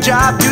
job